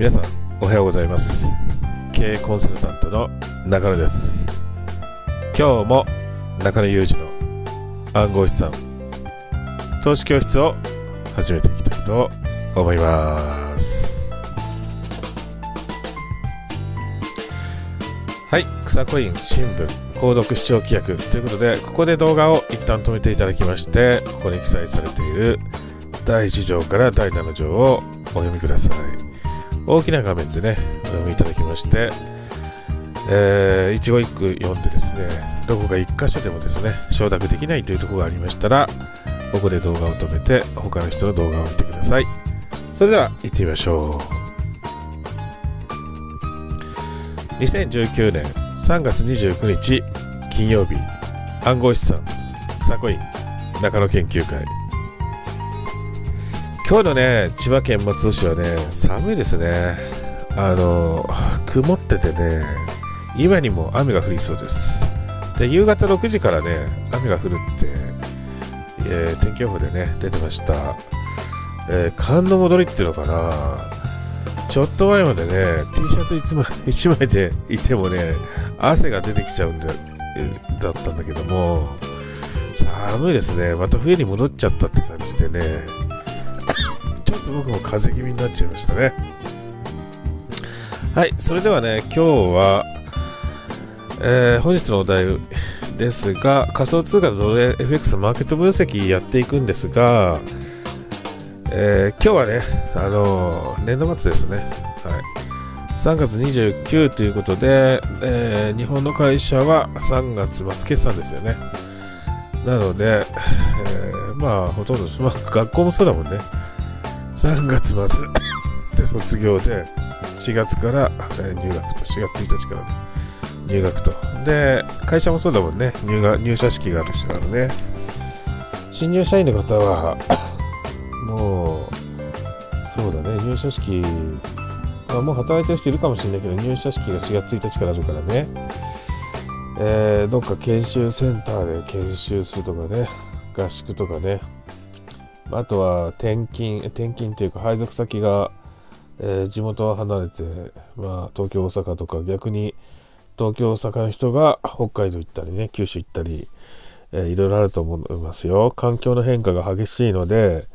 皆さんおはようございます。経営コンサルタントの中野です。今日も中野裕二の暗号資産投資教室を始めていきたいと思います。はい草コイン新聞購読視聴規約ということでここで動画を一旦止めていただきましてここに記載されている第1条から第7条をお読みください。大きな画面でね、お読みいただきまして、えー、一語一句読んでですね、どこか一箇所でもですね、承諾できないというところがありましたら、ここで動画を止めて、他の人の動画を見てください。それでは、行ってみましょう。2019年3月29日金曜日、暗号資産、草コイン、中野研究会、今日のね、千葉県松戸市はね、寒いですね。あの、曇っててね、今にも雨が降りそうです。で、夕方6時からね、雨が降るって、えー、天気予報でね、出てました。えー、寒の戻りっていうのかなちょっと前までね、T シャツ1枚 ,1 枚でいてもね、汗が出てきちゃうんだだったんだけども、寒いですね。また冬に戻っちゃったって感じでね、と僕も風邪気味になっちゃいましたね。はい、それではね、今日は、えー、本日のお題ですが、仮想通貨のドル FX マーケット分析やっていくんですが、えー、今日はね、あのー、年度末ですね。はい。3月29ということで、えー、日本の会社は3月末決算ですよね。なので、え、まあ、ほとんど、まあ、学校もそうだもんね。3月末で卒業で、4月から入学と、4月1日から入学と。で、会社もそうだもんね。入学入社式がある人なのね。新入社員の方は、もう、そうだね、入社式、あもう働いてる人いるかもしれないけど、入社式が4月1日からあるからね。えー、どっか研修センターで研修するとかね、合宿とかね、あとは転勤、転勤というか配属先が、えー、地元を離れて、まあ、東京、大阪とか逆に東京、大阪の人が北海道行ったりね、九州行ったり、えー、いろいろあると思いますよ。環境の変化が激しいので、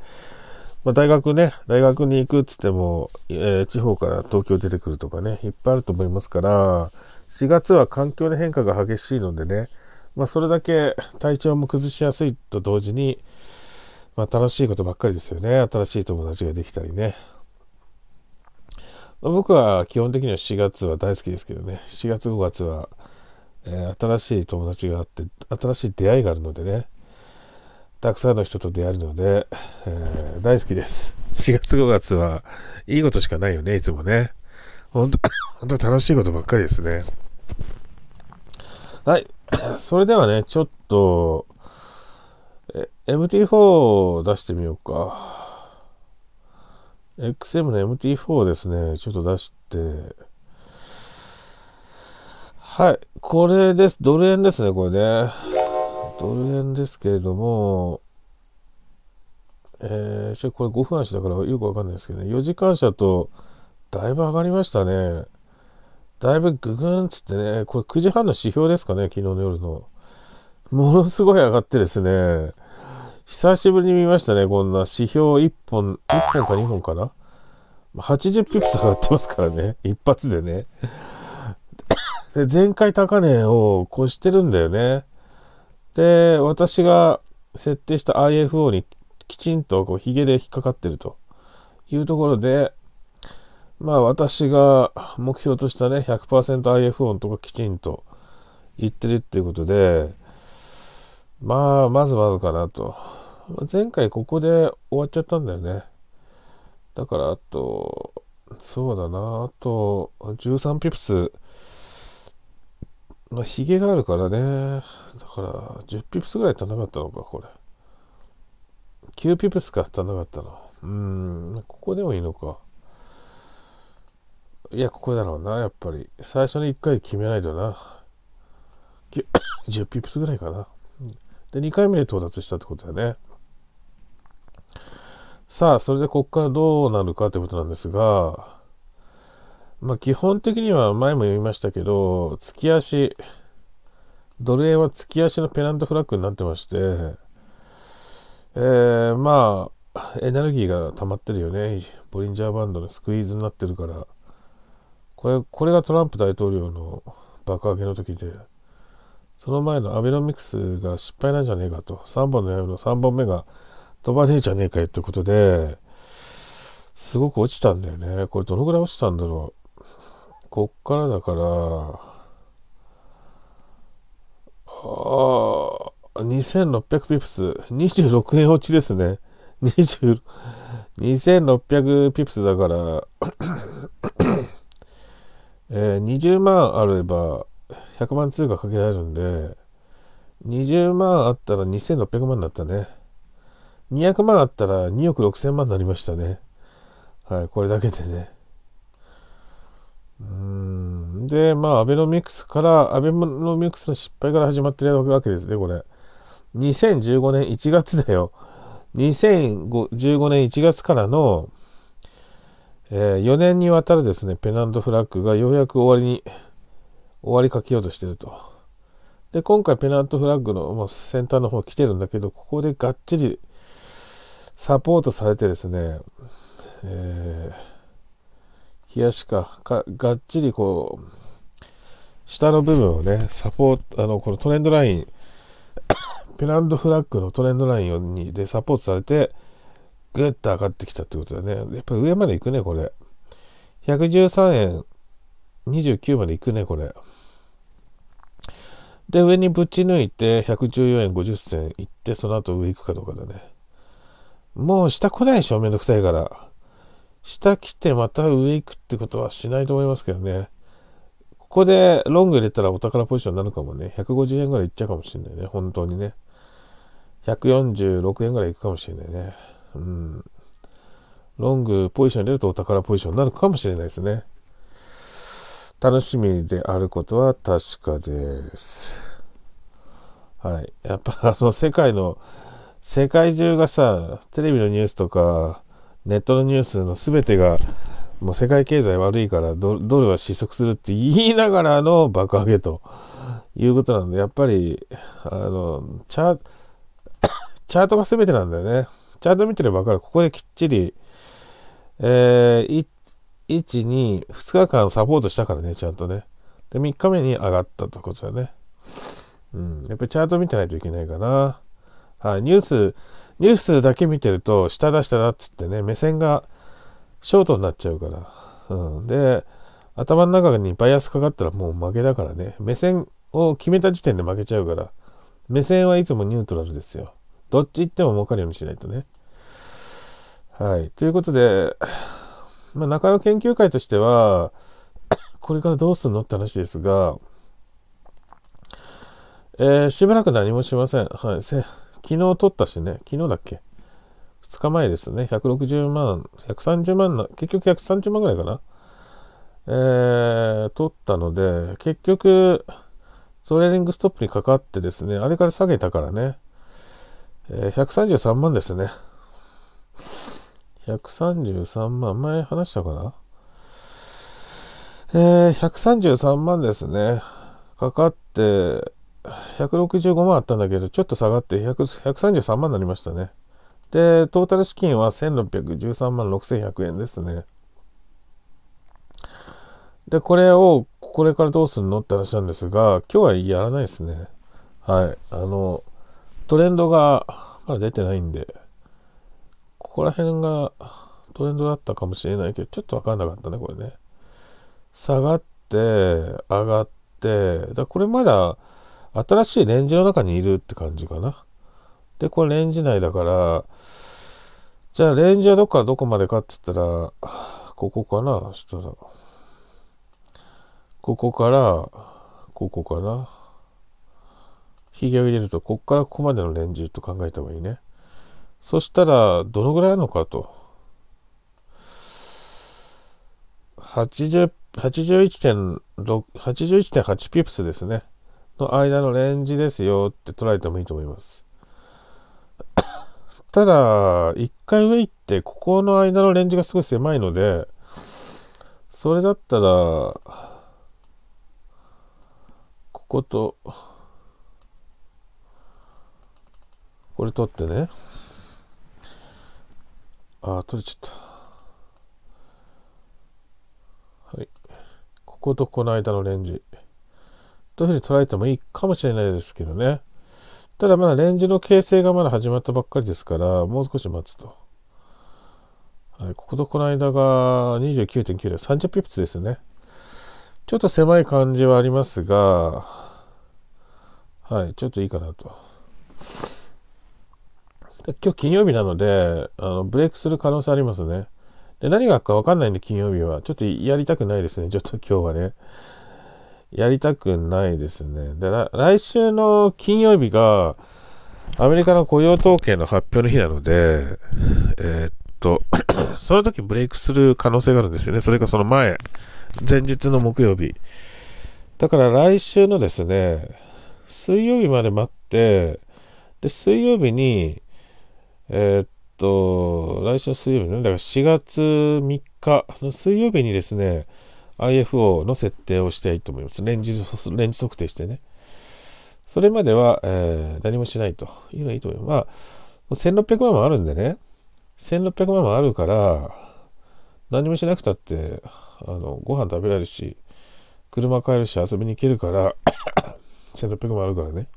まあ、大学ね、大学に行くっつっても、えー、地方から東京出てくるとかね、いっぱいあると思いますから、4月は環境の変化が激しいのでね、まあ、それだけ体調も崩しやすいと同時に、まあ、楽しいことばっかりですよね。新しい友達ができたりね。僕は基本的には4月は大好きですけどね。4月5月は、えー、新しい友達があって、新しい出会いがあるのでね。たくさんの人と出会えるので、えー、大好きです。4月5月はいいことしかないよね、いつもね。本当 本当楽しいことばっかりですね。はい。それではね、ちょっと、MT4 を出してみようか。XM の MT4 ですね。ちょっと出して。はい。これです。ドル円ですね、これね。ドル円ですけれども、えー、ちょこれ5分足だからよくわかんないですけどね。4時間車とだいぶ上がりましたね。だいぶググンつってね、これ9時半の指標ですかね、昨日の夜の。ものすごい上がってですね、久しぶりに見ましたね、こんな指標1本、1本か2本かな？80ピプス上がってますからね、一発でね。で、前回高値を越してるんだよね。で、私が設定した IFO にきちんとこうヒゲで引っかかってるというところで、まあ私が目標としたね、100%IFO のとこきちんと言ってるっていうことで、まあ、まずまずかなと。前回ここで終わっちゃったんだよね。だから、あと、そうだな、あと、13ピプスのヒゲがあるからね。だから、10ピプスぐらい足んなかったのか、これ。9ピプスか足んなかったの。うん、ここでもいいのか。いや、ここだろうな、やっぱり。最初に1回決めないとな。10ピプスぐらいかな。で、2回目で到達したってことだね。さあ、それでここからどうなるかってことなんですが、まあ基本的には前も言いましたけど、月足、ドル円は月足のペナントフラッグになってまして、えー、まあ、エネルギーが溜まってるよね。ボリンジャーバンドのスクイーズになってるから。これ、これがトランプ大統領の爆上げの時で、その前のアベノミクスが失敗なんじゃねえかと、3本の矢の3本目が飛ばねえじゃねえかよってことで、すごく落ちたんだよね。これどのぐらい落ちたんだろう。こっからだから、ああ、2600ピプス、26円落ちですね。20 2600ピプスだから えー、20万あれば100万通貨かけられるんで、20万あったら2600万になったね。200万あったら2億6000万になりましたね。はい、これだけでね。うん。で、まあ、アベノミクスから、アベノミクスの失敗から始まってるわけですね、これ。2015年1月だよ。2015年1月からの、えー、4年にわたるですね、ペナントフラッグがようやく終わりに、終わりかけようとしてると。で、今回ペナントフラッグのもう先端の方来てるんだけど、ここでがっちりサポートされてですね、えー、冷やしかか、がっちりこう、下の部分をね、サポート、あの、このトレンドライン、ペナントフラッグのトレンドラインにでサポートされて、ぐっと上がってきたってことだね。やっぱり上まで行くね、これ。113円29まで行くね、これ。で、上にぶち抜いて、114円50銭行って、その後上行くかどうかだね。もう下来ないでしょ、めんどくさいから。下来てまた上行くってことはしないと思いますけどね。ここでロング入れたらお宝ポジションになるかもね。150円ぐらいいっちゃうかもしれないね。本当にね。146円ぐらいいくかもしれないね。うん。ロングポジション入れるとお宝ポジションになるかもしれないですね。楽しみであることは確かです。はい。やっぱあの世界の、世界中がさ、テレビのニュースとか、ネットのニュースの全てが、もう世界経済悪いからドルは失速するって言いながらの爆上げということなんで、やっぱり、あの、チャ チャートが全てなんだよね。チャート見てれば分かる。ここできっちり、えー、1、2、2日間サポートしたからね、ちゃんとね。で、3日目に上がったということだね。うん。やっぱりチャート見てないといけないかな。はい。ニュース、ニュースだけ見てると、下だ下だっつってね、目線がショートになっちゃうから。うん。で、頭の中にバイアスかかったらもう負けだからね。目線を決めた時点で負けちゃうから。目線はいつもニュートラルですよ。どっち行っても儲かるようにしないとね。はい。ということで、まあ、中野研究会としては、これからどうするのって話ですが、えー、しばらく何もしません。はい。昨日取ったしね、昨日だっけ ?2 日前ですね。160万、130万な、結局130万ぐらいかな。えー、取ったので、結局、トレーニングストップにかかってですね、あれから下げたからね、えー、133万ですね。133万。前話したかな？えー、133万ですね。かかって、165万あったんだけど、ちょっと下がって133万になりましたね。で、トータル資金は1613万6100円ですね。で、これを、これからどうするのって話なんですが、今日はやらないですね。はい。あの、トレンドがまだ出てないんで、ここら辺がトレンドだったかもしれないけど、ちょっとわかんなかったね、これね。下がって、上がって、だこれまだ新しいレンジの中にいるって感じかな。で、これレンジ内だから、じゃあレンジはどこからどこまでかって言ったら、ここかなしたら。ここから、ここかな。ヒゲを入れると、ここからここまでのレンジと考えた方がいいね。そしたら、どのぐらいあるのかと。81.6、81.8ピプスですね。の間のレンジですよって捉えてもいいと思います。ただ、一回上行って、ここの間のレンジがすごい狭いので、それだったら、ここと、これ取ってね。あ、取れちゃった。はい。こことこの間のレンジ。というふうに捉えてもいいかもしれないですけどね。ただまだレンジの形成がまだ始まったばっかりですから、もう少し待つと。はい、こことこの間が29.9で30ピップスですね。ちょっと狭い感じはありますが、はい、ちょっといいかなと。今日金曜日なので、あのブレイクする可能性ありますね。で何があるか分かんないんで、金曜日は。ちょっとやりたくないですね、ちょっと今日はね。やりたくないですね。で、来週の金曜日が、アメリカの雇用統計の発表の日なので、えー、っと、その時ブレイクする可能性があるんですよね。それかその前、前日の木曜日。だから来週のですね、水曜日まで待って、で、水曜日に、えー、っと、来週の水曜日ね、だから4月3日の水曜日にですね、IFO の設定をしたいと思います。レンジ、レンジ測定してね。それまでは、えー、何もしないというのがいいと思います。まあ、1600万もあるんでね、1600万もあるから、何もしなくたって、あの、ご飯食べられるし、車買えるし、遊びに行けるから、1600万あるからね。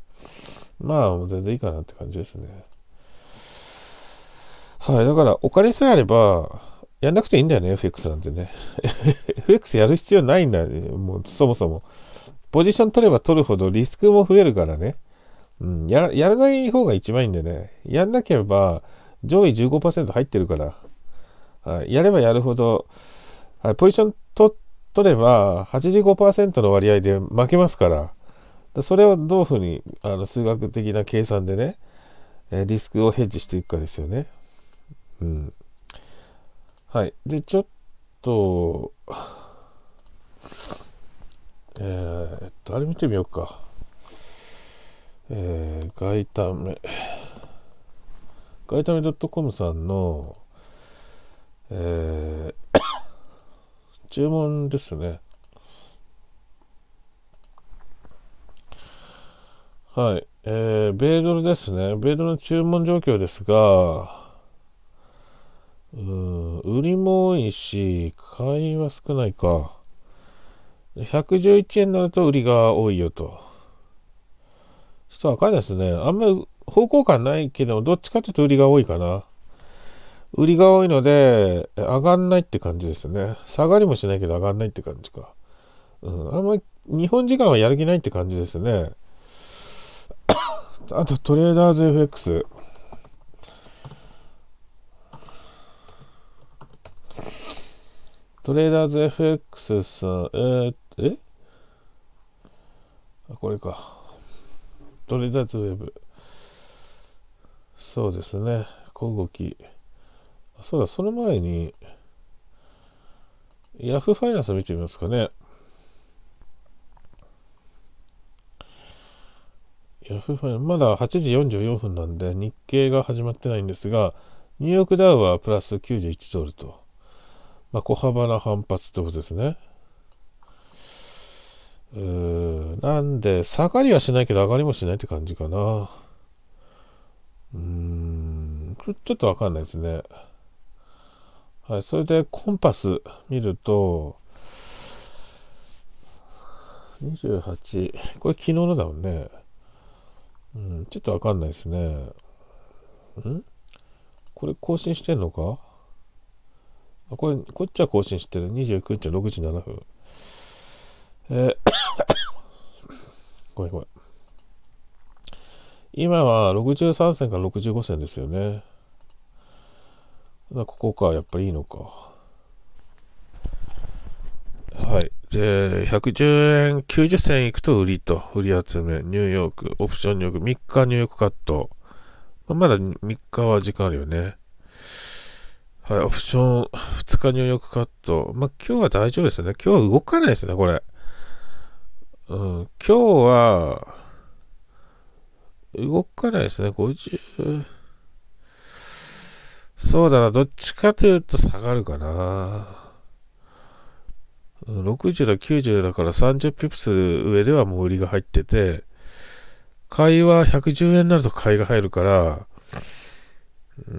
まあ、全然いいかなって感じですね。はい、だから、お金さえあれば、やんなくていいんだよね、FX なんてね。FX やる必要ないんだよね、もう、そもそも。ポジション取れば取るほどリスクも増えるからね。うん、ややらない方が一番いいんでね。やんなければ、上位15%入ってるから、はい、やればやるほど、はい、ポジション取取れば85%の割合で負けますから、それをどういうふうにあの数学的な計算でね、リスクをヘッジしていくかですよね。うん。はい。で、ちょっと、えー、っと、あれ見てみようか。えー、外為。ガイタミ .com さんの、えー、注文ですね。はい。えー、米ドルですね。米ドルの注文状況ですが、うん、売りも多いし、買いは少ないか。111円になると売りが多いよと。ちょっとわかんないですね。あんまり方向感ないけど、どっちかというと売りが多いかな。売りが多いので、上がんないって感じですね。下がりもしないけど上がんないって感じか。うん、あんまり日本時間はやる気ないって感じですね。あとトレーダーズ FX。トレーダーズ FX さん、えー、え？あ、これか。トレーダーズウェブ。そうですね。小動き。そうだ、その前に、ヤフーファイナンス見てみますかね。ヤフーファイナンス、まだ8時44分なんで、日経が始まってないんですが、ニューヨークダウはプラス91ドルと、まあ、小幅な反発ってことですね。うーなんで、下がりはしないけど上がりもしないって感じかな。うん、ちょっとわかんないですね。はい、それでコンパス見ると、28、これ昨日のだもんね。うん、ちょっとわかんないですね。ん？これ更新してんのか、これ、こっちは更新してる。29日6時7分。えー ごめんごめん。今は63銭から65銭ですよね。ここか、やっぱりいいのか。はい。で、110円90銭いくと売りと、売り集め、ニューヨーク、オプションニューヨーク、3日ニューヨークカット。まあ、まだ3日は時間あるよね。はい、オプション2日ニューヨークカット。まあ、今日は大丈夫ですね。今日は動かないですね、これ。うん、今日は、動かないですね。50。そうだな。どっちかというと下がるかな。60だ、90だから30ピプス上ではもう売りが入ってて、買いは110円になると買いが入るから、うー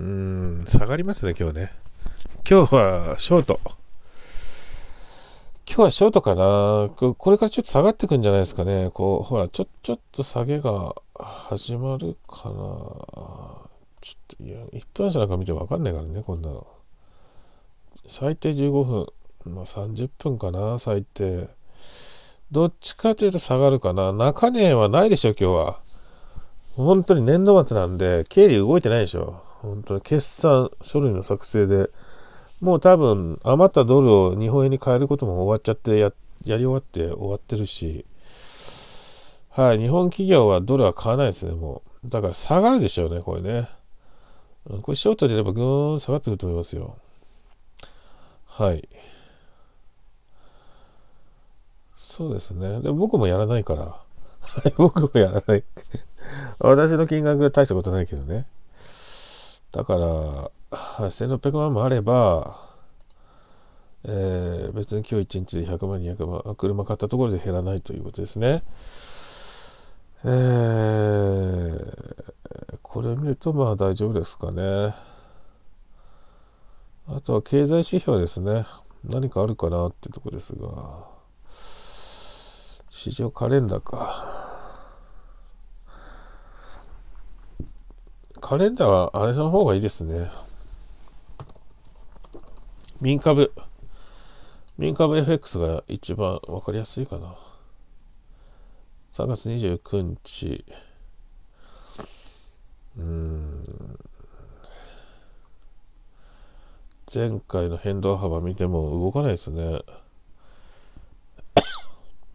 ん、下がりますね、今日ね。今日はショート。今日はショートかなこれからちょっと下がってくんじゃないですかね。こう、ほら、ちょ、ちょっと下げが始まるかなちょっと、いや、1分足なんか見てわかんないからね、こんなの。最低15分。まあ30分かな、最低。どっちかというと下がるかな。中値はないでしょ、今日は。本当に年度末なんで、経理動いてないでしょ。本当に決算書類の作成で、もう多分余ったドルを日本円に変えることも終わっちゃってや、やり終わって終わってるし、はい、日本企業はドルは買わないですね、もう。だから下がるでしょうね、これね。これショートでやればぐーん下がってくると思いますよ。はい。そうですね。でも僕もやらないから。はい、僕もやらない。私の金額は大したことないけどね。だから、1600万もあれば、えー、別に今日1日で100万、200万、車買ったところで減らないということですね。えー、これを見るとまあ大丈夫ですかね。あとは経済指標ですね。何かあるかなってとこですが。市場カレンダーか。カレンダーはあれの方がいいですね。民株。民株 FX が一番わかりやすいかな。3月29日。うん。前回の変動幅見ても動かないですね。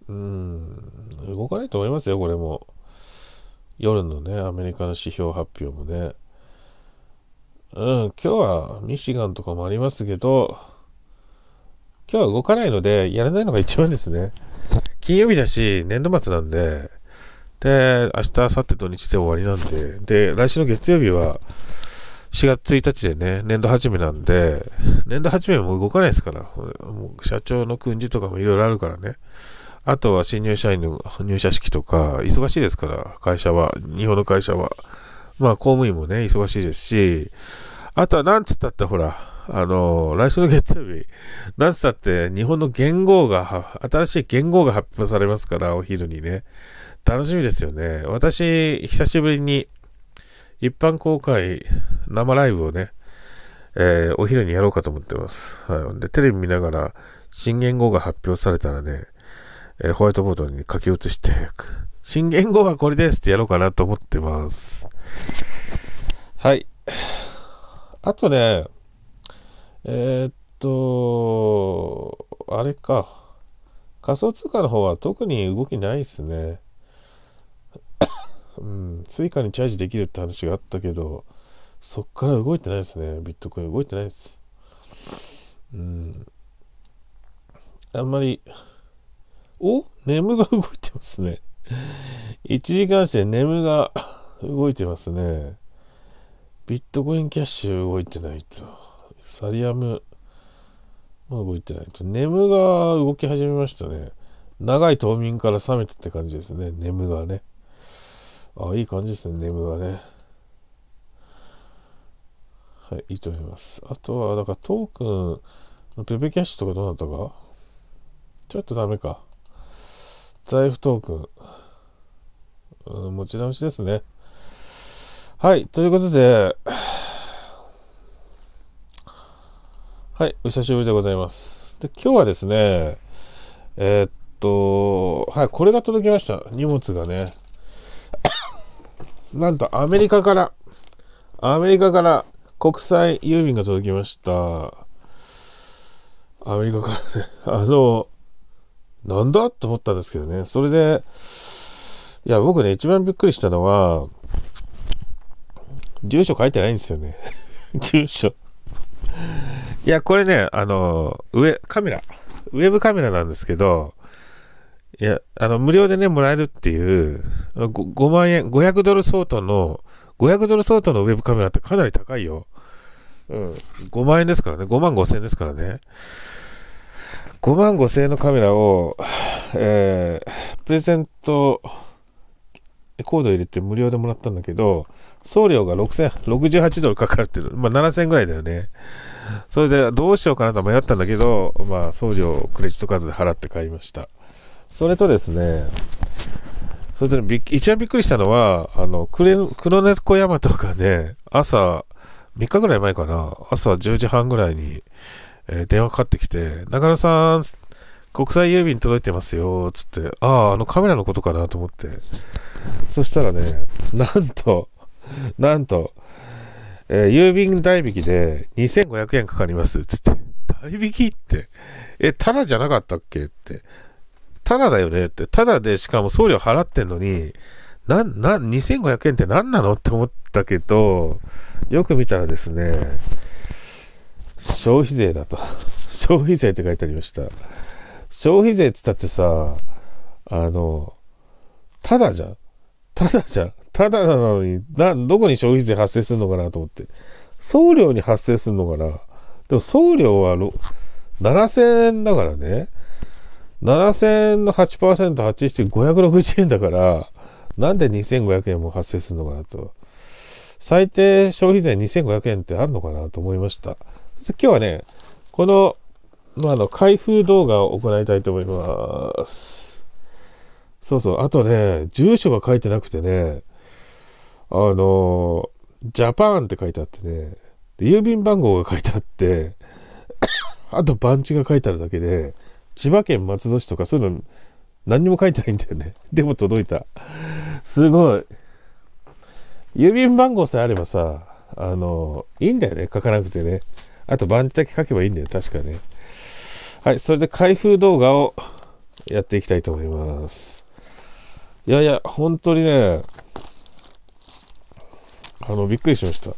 うん。動かないと思いますよ、これも。夜のね、アメリカの指標発表もね。うん、今日はミシガンとかもありますけど、今日は動かないので、やらないのが一番ですね。金曜日だし、年度末なんで、で、明日、明後日土日で終わりなんで、で、来週の月曜日は、4月1日でね、年度始めなんで、年度始めも動かないですから、もう社長の訓示とかもいろいろあるからね。あとは新入社員の入社式とか、忙しいですから、会社は、日本の会社は。まあ、公務員もね、忙しいですし、あとはなんつったってほら、あの、来週の月曜日、なんつったって日本の言語が、新しい言語が発表されますから、お昼にね。楽しみですよね。私、久しぶりに一般公開生ライブをね、えー、お昼にやろうかと思ってます。はい。で、テレビ見ながら新言語が発表されたらね、えー、ホワイトボードに書き写して、新言語がこれですってやろうかなと思ってます。はい。あとね、えー、っと、あれか。仮想通貨の方は特に動きないですね。うん、追加にチャージできるって話があったけど、そっから動いてないですね。ビットコイン動いてないです。うん。あんまり、お？ネムが動いてますね。1時間してネムが動いてますね。ビットコインキャッシュ動いてないと。サリアムも動いてないと。ネムが動き始めましたね。長い冬眠から覚めたって感じですね。ネムがね。あ、いい感じですね。ネムがね。はい、いいと思います。あとは、だからトークンペペキャッシュとかどうなったか？ちょっとダメか。財布トークン。うん、持ち直しですね。はい。ということで、はい。お久しぶりでございます。で、今日はですね、えー、っと、はい。これが届きました。荷物がね。なんとアメリカから、アメリカから国際郵便が届きました。アメリカからね、あの、なんだと思ったんですけどね。それで、いや、僕ね、一番びっくりしたのは、住所書いてないんですよね。住所。いや、これね、あの、上、カメラ、ウェブカメラなんですけど、いや、あの、無料でね、もらえるっていう5、5万円、500ドル相当の、500ドル相当のウェブカメラってかなり高いよ。うん。5万円ですからね。5万5千円ですからね。5万5千円のカメラを、えー、プレゼントコード入れて無料でもらったんだけど、送料が6068ドルかかっていう、まあ7000円ぐらいだよね。それでどうしようかなと迷ったんだけど、まあ送料クレジットカードで払って買いました。それとですね、それで、ね、一番びっくりしたのは、あの、黒猫山とかね、朝、3日ぐらい前かな、朝10時半ぐらいに、えー、電話かかってきて、中野さん、国際郵便届いてますよ、つって、ああ、あのカメラのことかなと思って。そしたらね、なんと、なんと、えー、郵便代引きで2500円かかります、つって。代引きって、え、ただじゃなかったっけって。ただだよねって。ただでしかも送料払ってんのに、な、な、2500円って何なのって思ったけど、よく見たらですね、消費税だと。消費税って書いてありました。消費税って言ったってさ、あの、ただじゃん。ただじゃん。ただなのに、な、どこに消費税発生するのかなと思って。送料に発生するのかなでも送料は7000円だからね。7000円の8%発生して561円だから、なんで2500円も発生するのかなと。最低消費税2500円ってあるのかなと思いました。今日はね、この、まあ、の、開封動画を行いたいと思います。そうそう。あとね、住所が書いてなくてね、あの、ジャパンって書いてあってね、郵便番号が書いてあって、あと番地が書いてあるだけで、千葉県松戸市とかそういうの何にも書いてないんだよね。でも届いた。すごい。郵便番号さえあればさ、あの、いいんだよね。書かなくてね。あと番地だけ書けばいいんだよ。確かね。はい。それで開封動画をやっていきたいと思います。いやいや、本当にね、あの、びっくりしました。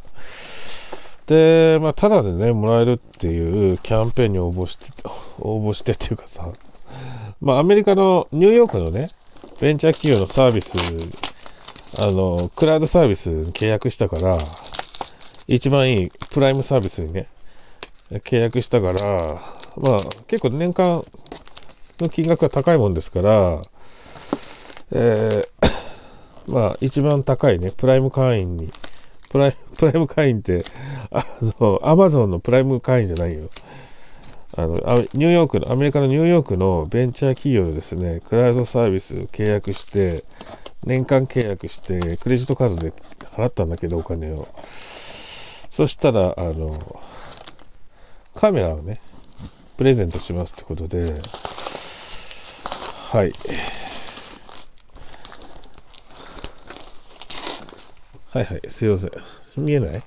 で、まあ、ただでね、もらえるっていうキャンペーンに応募して、応募してっていうかさ、まあ、アメリカのニューヨークのね、ベンチャー企業のサービス、あの、クラウドサービスに契約したから、一番いいプライムサービスにね、契約したから、まあ、結構年間の金額が高いもんですから、えー、まあ、一番高いね、プライム会員に、プライプライム会員って、あの、アマゾンのプライム会員じゃないよ。あのニューヨークの、アメリカのニューヨークのベンチャー企業でですね、クラウドサービス契約して、年間契約して、クレジットカードで払ったんだけど、お金を。そしたら、あの、カメラをね、プレゼントしますってことで、はい。はいはい、すいません。見えない、はい、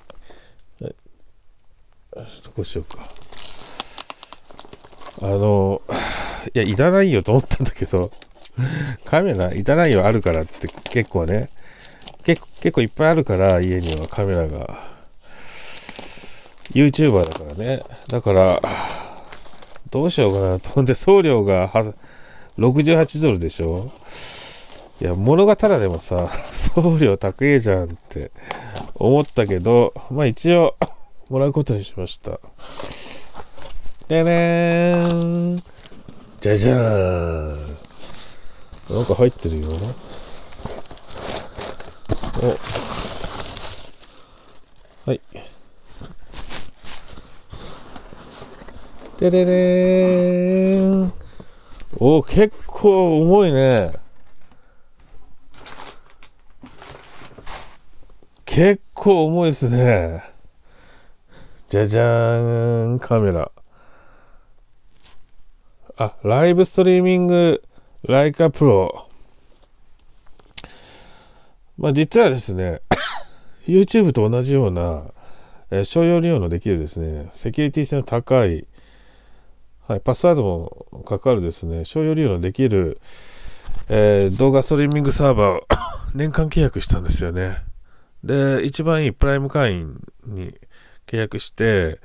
どうしようか。あの、いや、いらないよと思ったんだけど、カメラいらないよあるからって結構ね、結構いっぱいあるから家にはカメラが。YouTuber だからね。だから、どうしようかなと。んで送料が68ドルでしょ？いや、物がただでもさ、送料高えじゃんって思ったけど、まあ一応、もらうことにしました。でねーん。じゃじゃーん。なんか入ってるよ。お。はい。でででーん。お、結構重いね。結構重いですね。じゃじゃーん、カメラ。あ、ライブストリーミングライカプロ。まあ実はですね、YouTube と同じような、えー、商用利用のできるですね、セキュリティ性の高い、はい、パスワードもかかるですね、商用利用のできる、えー、動画ストリーミングサーバーを 年間契約したんですよね。で、一番いいプライム会員に契約して、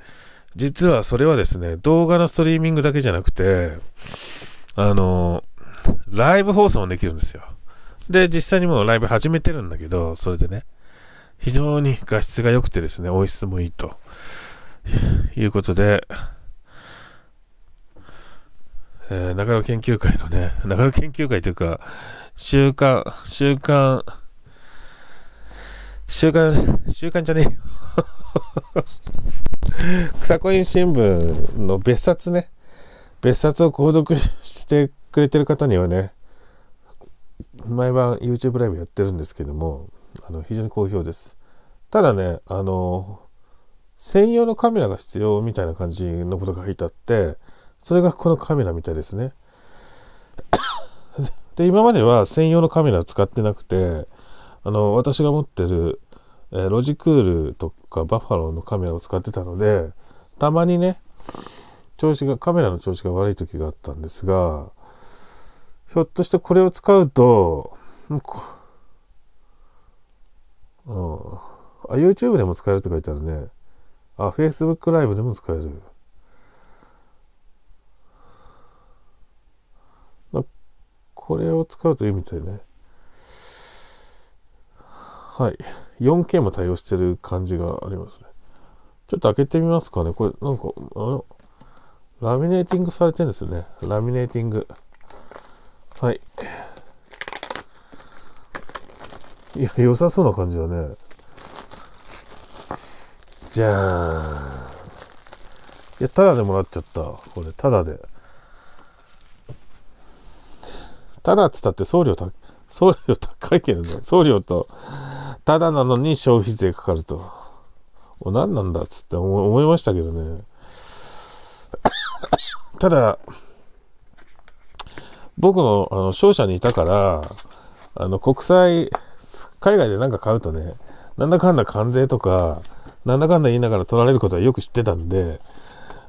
実はそれはですね、動画のストリーミングだけじゃなくて、あの、ライブ放送もできるんですよ。で、実際にもうライブ始めてるんだけど、それでね、非常に画質が良くてですね、音質もいいということで、えー、長野研究会のね、長野研究会というか、週刊、週刊、週刊、週刊じゃねえよ 草コイン新聞の別冊ね、別冊を購読してくれてる方にはね、毎晩 YouTube ライブやってるんですけども、あの、非常に好評です。ただね、あの、専用のカメラが必要みたいな感じのことが書いてあって、それがこのカメラみたいですね。で、今までは専用のカメラ使ってなくて、あの、私が持ってる、えー、ロジクールとかバッファローのカメラを使ってたので、たまにね、調子が、カメラの調子が悪い時があったんですが、ひょっとしてこれを使うと、うん、あ、YouTube でも使えるって書いてあるね。あ、Facebook ライブでも使える。これを使うといいみたいね。はい。4K も対応してる感じがありますね。ちょっと開けてみますかね。これ、なんか、あの、ラミネーティングされてるんですよね。ラミネーティング。はい。いや、良さそうな感じだね。じゃーん。いや、タダでもらっちゃった。これ、タダで。タダっつったって送料た、送料高いけどね。送料と、タダなのに消費税かかると。お、何なんだっつって思いましたけどね。ただ、僕のあの商社にいたから、あの国際、海外で何か買うとね、なんだかんだ関税とか、なんだかんだ言いながら取られることはよく知ってたんで、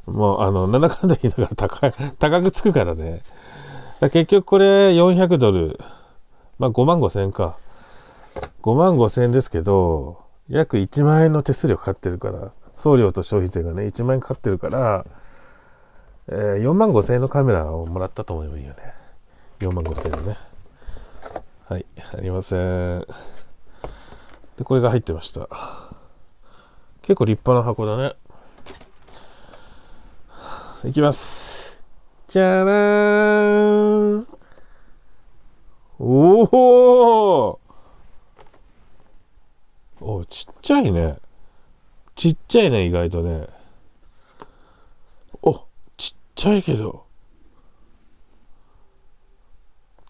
もう、あの、なんだかんだ言いながら高い、高くつくからね。結局これ400ドル、まあ5万5千円か。5万5千円ですけど、約1万円の手数料かかってるから、送料と消費税がね、1万円かかってるから、えー、4万5千円のカメラをもらったと思えばいいよね。4万5千円ね。はい、ありません。で、これが入ってました。結構立派な箱だね。いきます。じゃらーん。おおおちっちゃいね。ちっちゃいね、意外とね。おちっちゃいけど。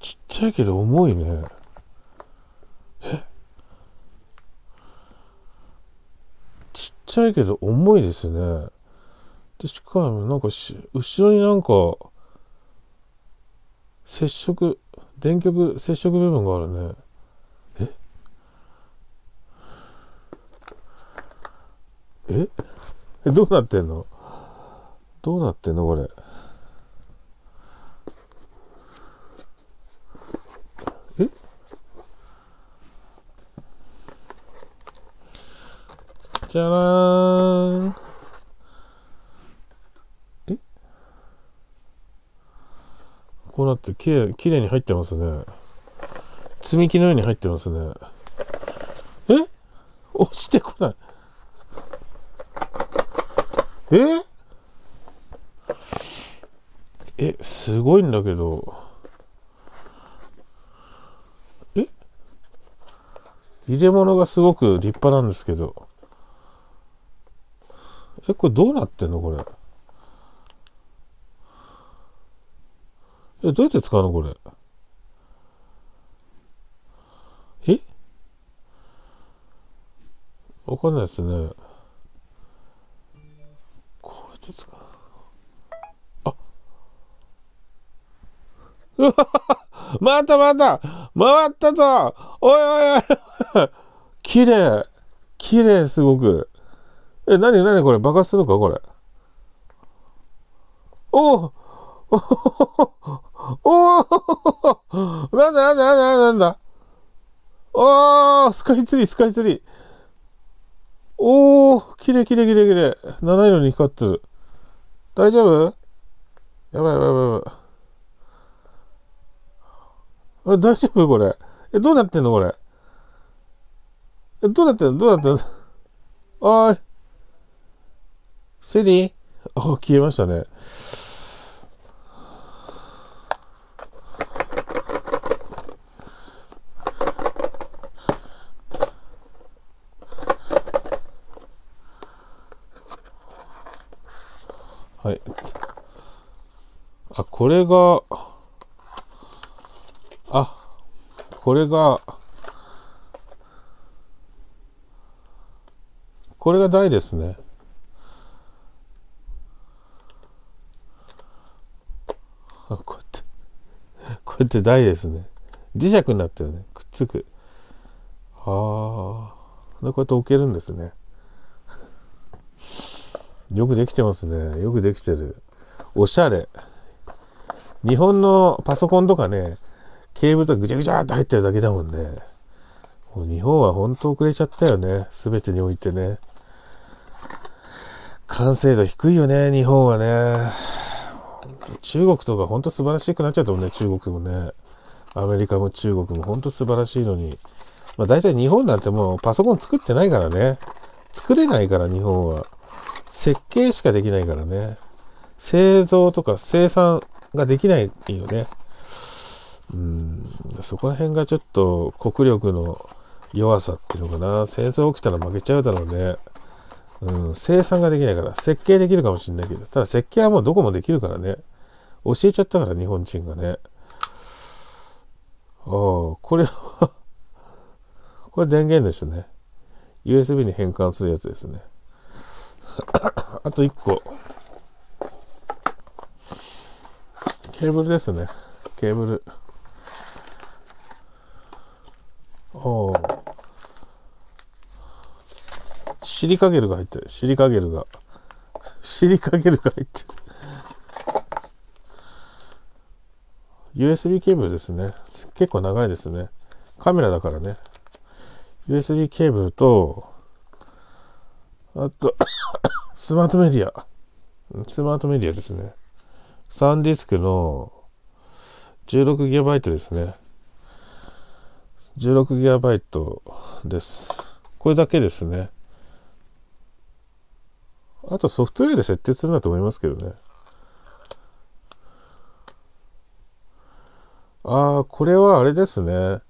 ちっちゃいけど重いね。え？ちっちゃいけど重いですね。で、しかもなんかし、後ろになんか、接触、電極接触部分があるね。え？え？どうなってんの？どうなってんの？これえ？じゃらーん。こうなってきれい、きれいに入ってますね。積み木のように入ってますね。え？落ちてこない。え？え、すごいんだけど。え？入れ物がすごく立派なんですけど。え、これどうなってんの？これ。え、どうやって使うのこれ？え？わかんないですね。こうやって使う。あうわ またまた回ったぞおいおいおい 綺麗綺麗すごく。え、なになにこれ？爆発するのかこれ？おおおおなんだなんだなんだなんだおースカイツリー、スカイツリー。おーきれいきれいきれいきれい。七色に光ってる。大丈夫？やばいやばいやばいやばい。あ、大丈夫？これ。え、どうなってんの？これ。え、どうなってんの？どうなってんの？おーい。セリー？あ、消えましたね。あ、これが、あ、これが、これが台ですね。あ、こうやって、こうやって台ですね。磁石になってるね。くっつく。ああ。こうやって置けるんですね。よくできてますね。よくできてる。おしゃれ。日本のパソコンとかね、ケーブルとかぐちゃぐちゃって入ってるだけだもんね。もう日本は本当遅れちゃったよね。すべてにおいてね。完成度低いよね、日本はね。中国とか本当素晴らしくなっちゃったもんね、中国もね。アメリカも中国も本当素晴らしいのに。まあ大体日本なんてもうパソコン作ってないからね。作れないから日本は。設計しかできないからね。製造とか生産ができないよね。うん、そこら辺がちょっと国力の弱さっていうのかな。戦争起きたら負けちゃうだろうね。うん、生産ができないから、設計できるかもしれないけど、ただ設計はもうどこもできるからね。教えちゃったから、日本人がね。ああ、これはこれ電源ですね。USB に変換するやつですね。あと1個。ケーブルですね。ケーブル。おおシリカゲルが入ってる。シリカゲルが。シリカゲルが入ってる。USB ケーブルですね。結構長いですね。カメラだからね。USB ケーブルと、あとスマートメディア。スマートメディアですね。サンディスクの 16GB ですね。16GB です。これだけですね。あとソフトウェアで設定するんだと思いますけどね。ああ、これはあれですね。あ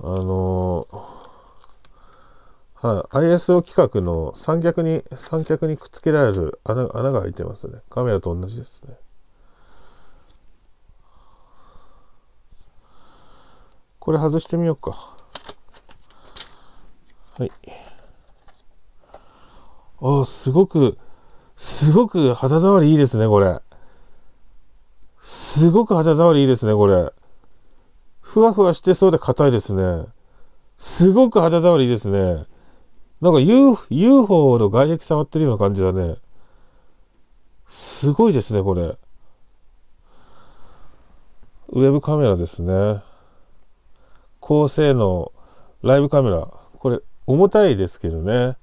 のはい、ISO 規格の三脚に、三脚にくっつけられる穴穴が開いてますね。カメラと同じですね。これ外してみようか。はい。ああ、すごく、すごく肌触りいいですね、これ。すごく肌触りいいですね、これ。ふわふわしてそうで硬いですね。すごく肌触りいいですね。なんか UFO の外壁触ってるような感じだね。すごいですね、これ。ウェブカメラですね。高性能ライブカメラ。これ、重たいですけどね。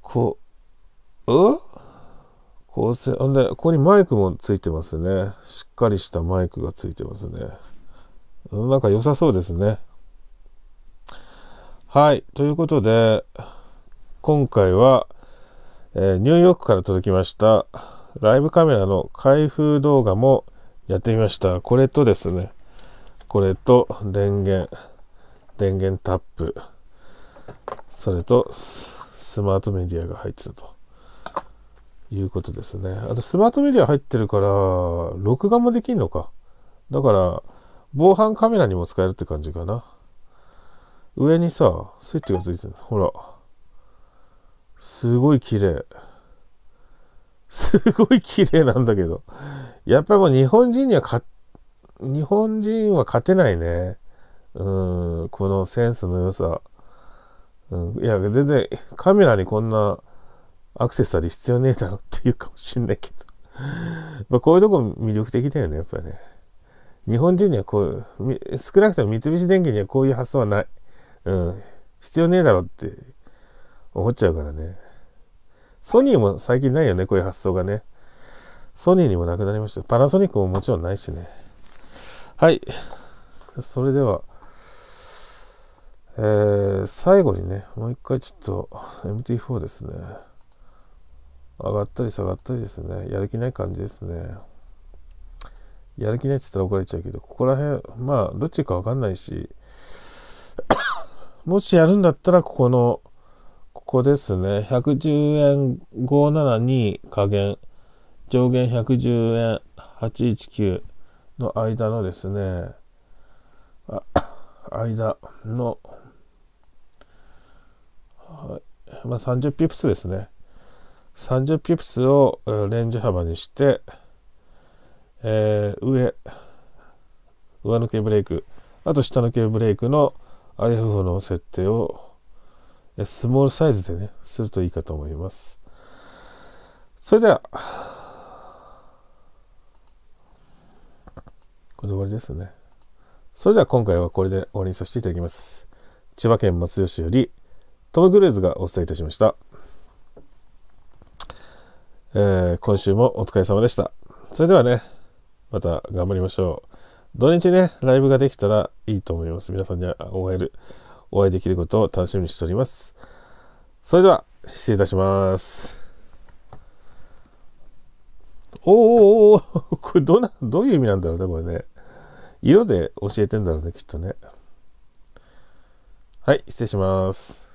こう、う高性、あんで、ここにマイクもついてますね。しっかりしたマイクがついてますね。なんか良さそうですね。はい。ということで、今回は、えー、ニューヨークから届きました、ライブカメラの開封動画もやってみました。これとですね、これと電源、電源タップ、それとスマートメディアが入ってたということですね。あとスマートメディア入ってるから、録画もできんのか。だから、防犯カメラにも使えるって感じかな。上にさ、スイッチがついてるんですほら。すごい綺麗。すごい綺麗なんだけど。やっぱりもう日本人にはか日本人は勝てないね。うん、このセンスの良さ。うん、いや、全然カメラにこんなアクセサリー必要ねえだろっていうかもしんないけど。まあこういうとこ魅力的だよね、やっぱりね。日本人にはこう、少なくとも三菱電機にはこういう発想はない。うん、必要ねえだろって思っちゃうからね。ソニーも最近ないよね、こういう発想がね。ソニーにもなくなりました。パナソニックももちろんないしね。はい。それでは、えー、最後にね、もう一回ちょっと MT4 ですね。上がったり下がったりですね。やる気ない感じですね。やる気ないって言ったら怒られちゃうけど、ここら辺、まあ、どっちかわかんないし、もしやるんだったら、ここの、ここですね。110円572加減上限110円819の間のですね 間の、はいまあ、30ピプスですね。30ピプスをレンジ幅にして、えー、上上抜けブレークあと下抜けブレークの IF の設定をスモールサイズでねするといいかと思います。それではこれで終わりですねそれでは今回はこれで終わりにさせていただきます千葉県松吉よりトム・グレーズがお伝えいたしましたえー、今週もお疲れ様でした。それではね、また頑張りましょう。土日ね、ライブができたらいいと思います。皆さんにはお会える、お会いできることを楽しみにしております。それでは、失礼いたします。おーおーおーこれどな、どういう意味なんだろうね、これね。色で教えてんだろうね、きっとね。はい、失礼します。